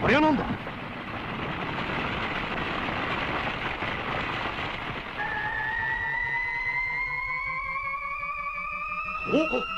あれは何だ？お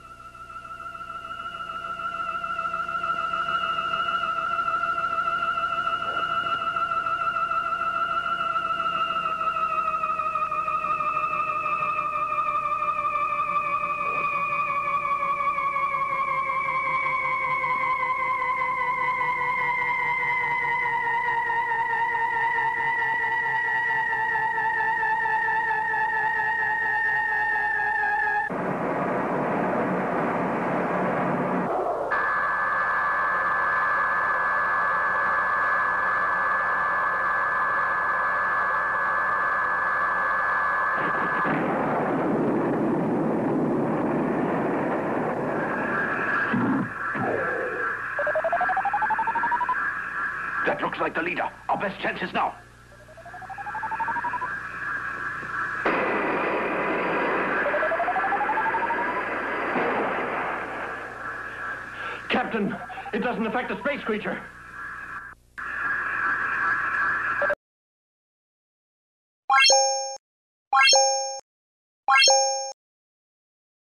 That looks like the leader. Our best chance is now. Captain, it doesn't affect the space creature.